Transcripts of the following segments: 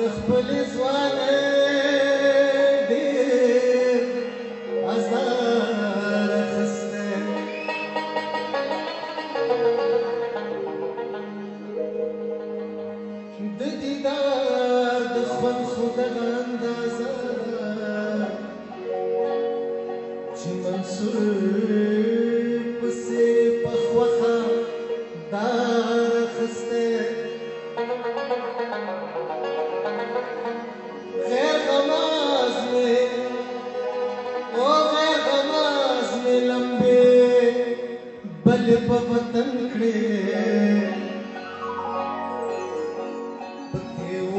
تخبل صوالي أزار خسته ددي دا تخبل خدغ عند أزار شي منصور بل په وطن کړې پکې و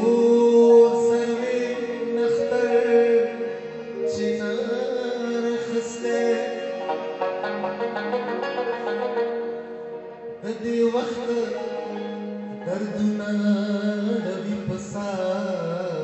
سروي نختر چنار خسله د دې وخت دردونه د وی پسار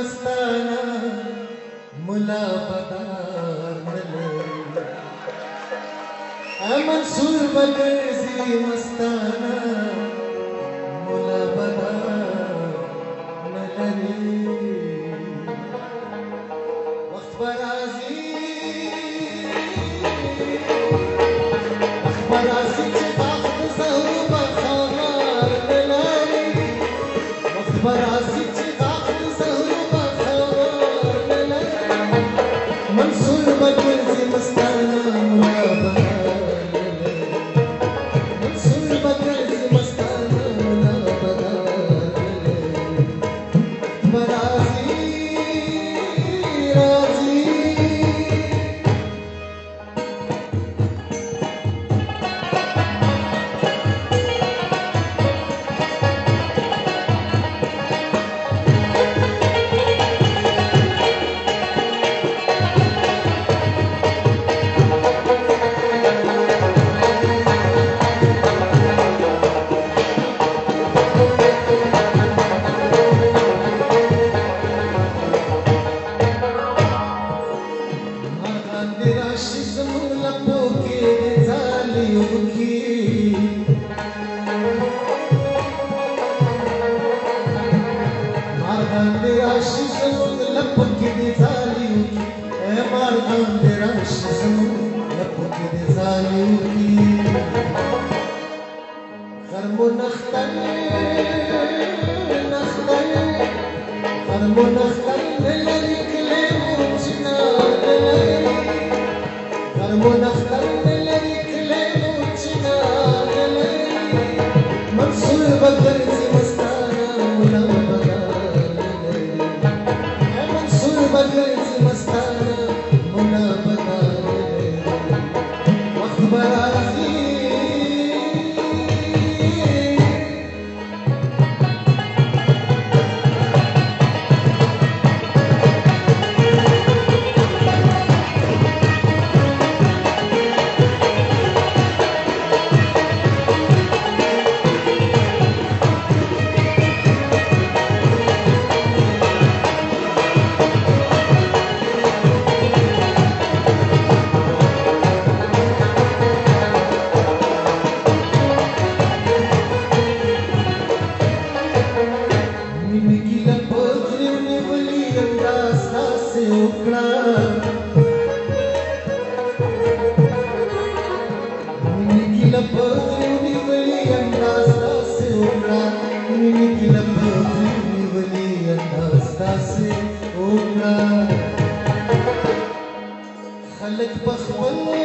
مستانه ملا پدار نلري منصور بګرزي مستانه ملا پدار نلري مردم برسم لب که خلک بخبل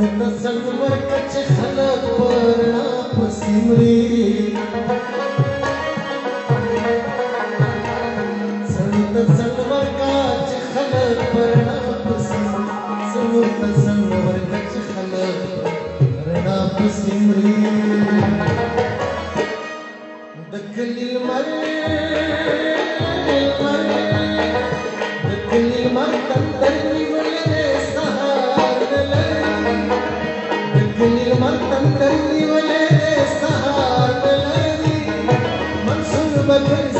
د سلور کچ خلق ورنا پسمري سنت سلور کچ خلق ورنا پسمري سنت سلور کچ خلق ورنا پسمري د کلیل مر my praise.